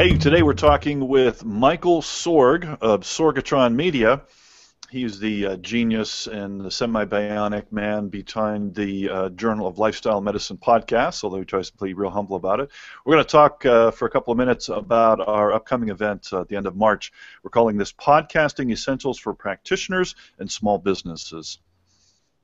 Hey, today we're talking with Michael Sorg of Sorgatron Media. He's the uh, genius and the semi-bionic man behind the uh, Journal of Lifestyle Medicine podcast, although he tries to be real humble about it. We're going to talk uh, for a couple of minutes about our upcoming event uh, at the end of March. We're calling this Podcasting Essentials for Practitioners and Small Businesses.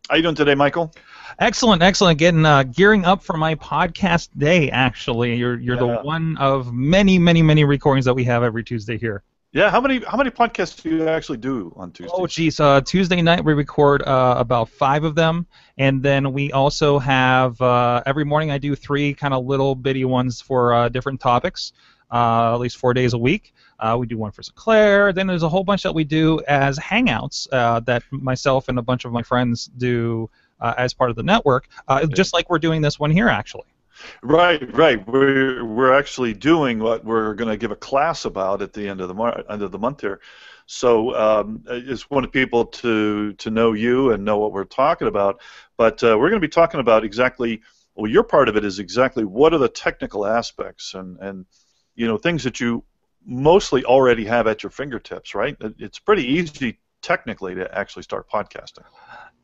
How you doing today, Michael? Excellent, excellent. Getting uh, gearing up for my podcast day. Actually, you're you're Yeah. the one of many, many, many recordings that we have every Tuesday here. Yeah, how many how many podcasts do you actually do on Tuesday? Oh, geez. Uh, Tuesday night we record uh, about five of them, and then we also have uh, every morning I do three kind of little bitty ones for uh, different topics, uh, at least four days a week. Uh, we do one for Sinclair. Then there's a whole bunch that we do as hangouts uh, that myself and a bunch of my friends do uh, as part of the network, uh, just like we're doing this one here actually. Right, right. We're we're actually doing what we're going to give a class about at the end of the mar- end of the month here. So um, I just wanted people to to know you and know what we're talking about. But uh, we're going to be talking about exactly. Well, your part of it is exactly what are the technical aspects and and you know things that you mostly already have at your fingertips, right? It's pretty easy technically to actually start podcasting.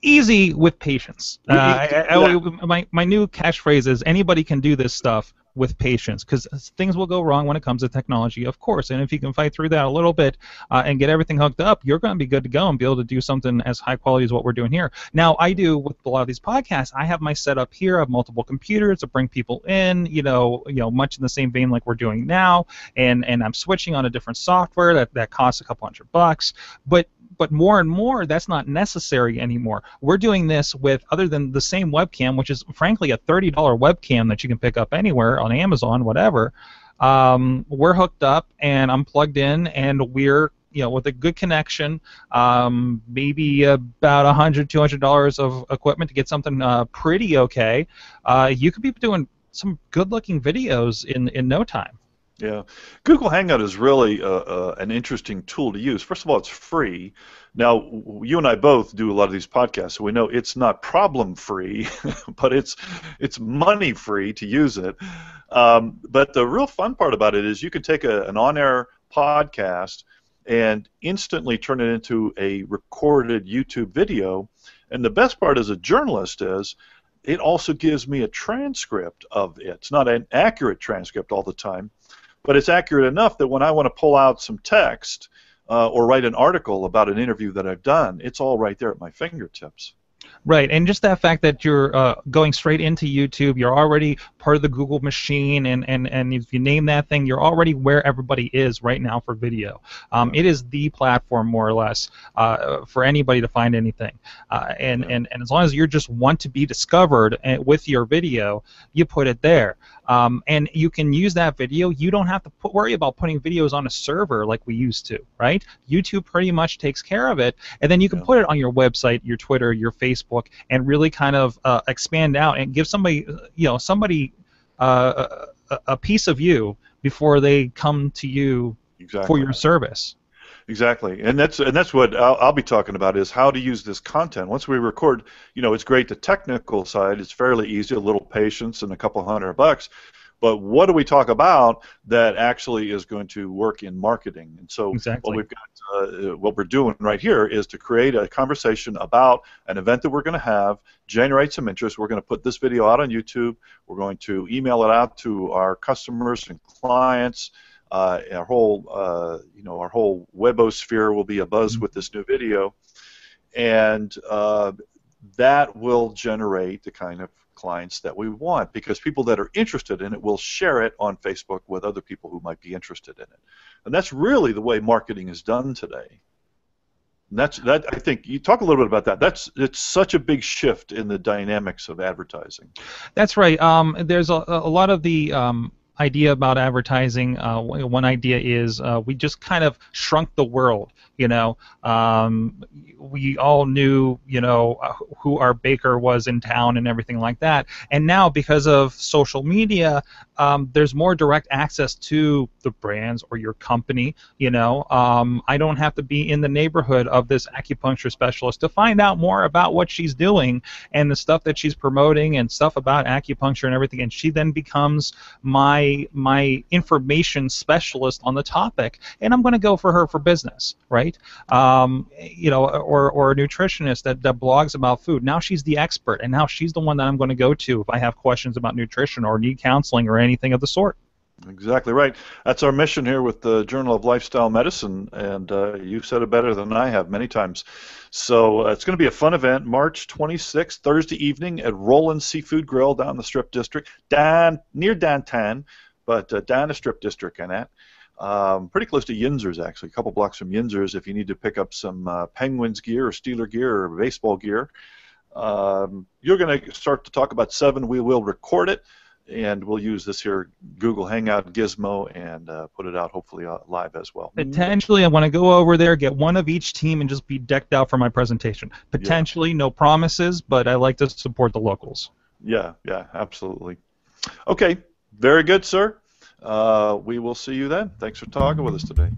easy with patience. Uh, I, I, Yeah. My, my new catchphrase is anybody can do this stuff with patience because things will go wrong when it comes to technology, of course. And if you can fight through that a little bit uh, and get everything hooked up, you're going to be good to go and be able to do something as high quality as what we're doing here. Now, I do with a lot of these podcasts. I have my setup here. I have multiple computers to bring people in. You know, you know, much in the same vein like we're doing now. And and I'm switching on a different software that that costs a couple hundred bucks. But but more and more that's not necessary anymore. We're doing this with other than the same webcam, which is frankly a $30 webcam that you can pick up anywhere on Amazon, whatever. Um, we're hooked up and I'm plugged in, and we're you know with a good connection, um, maybe about a hundred, two hundred dollars of equipment to get something uh, pretty okay. Uh, you could be doing some good-looking videos in in no time. Yeah, Google Hangout is really uh, uh, an interesting tool to use. First of all, it's free. Now, you and I both do a lot of these podcasts, so we know it's not problem free, but it's it's money free to use it. Um, but the real fun part about it is you can take a, an on-air podcast and instantly turn it into a recorded YouTube video. And the best part as a journalist is it also gives me a transcript of it. It's not an accurate transcript all the time, but it's accurate enough that when I want to pull out some text uh, or write an article about an interview that I've done, it's all right there at my fingertips. Right, and just that fact that you're uh, going straight into YouTube, you're already part of the Google machine, and, and, and if you name that thing, you're already where everybody is right now for video. Um, it is the platform, more or less, uh, for anybody to find anything. Uh, and, and, and as long as you just want to be discovered uh, with your video, you put it there. Um, and you can use that video. You don't have to put, worry about putting videos on a server like we used to, right? YouTube pretty much takes care of it, and then you can put it on your website, your Twitter, your Facebook, and really kind of uh, expand out and give somebody, you know, somebody uh, a, a piece of you before they come to you Exactly. for your service. Exactly, and that's and that's what I'll, I'll be talking about is how to use this content. Once we record, you know, it's great. The technical side is fairly easy, a little patience and a couple hundred bucks. But what do we talk about that actually is going to work in marketing? And so Exactly. what we've got, uh, what we're doing right here is to create a conversation about an event that we're going to have, generate some interest. We're going to put this video out on YouTube. We're going to email it out to our customers and clients. Uh, our whole, uh, you know, our whole webosphere will be abuzz with this new video, and uh, that will generate the kind of clients that we want because people that are interested in it will share it on Facebook with other people who might be interested in it, and that's really the way marketing is done today. And that's that. I think you talk a little bit about that. That's it's such a big shift in the dynamics of advertising. That's right. Um, there's a, a lot of the um, idea about advertising. Uh, one idea is uh, we just kind of shrunk the world. You know, um, we all knew, you know, uh, who our baker was in town and everything like that. And now, because of social media, um, there's more direct access to the brands or your company. You know, um, I don't have to be in the neighborhood of this acupuncture specialist to find out more about what she's doing and the stuff that she's promoting and stuff about acupuncture and everything. And she then becomes my my information specialist on the topic, and I'm going to go for her for business, right? Um, you know, or or a nutritionist that, that blogs about food. Now she's the expert, and now she's the one that I'm going to go to if I have questions about nutrition or need counseling or anything of the sort. Exactly right. That's our mission here with the Journal of Lifestyle Medicine, and uh, you've said it better than I have many times. So uh, it's going to be a fun event, March 26th, Thursday evening at Roland Seafood Grill down the Strip District, down near downtown, but uh, down the Strip District and that. Um, pretty close to Yinzer's, actually, a couple blocks from Yinzer's if you need to pick up some uh, Penguins gear or Steeler gear or baseball gear. Um, you're going to start to talk about seven. We will record it and we'll use this here Google Hangout gizmo and uh, put it out hopefully uh, live as well. Potentially, I want to go over there, get one of each team, and just be decked out for my presentation. Potentially, yeah. no promises, but I like to support the locals. Yeah, yeah, absolutely. Okay, very good, sir. Uh, we will see you then. Thanks for talking with us today.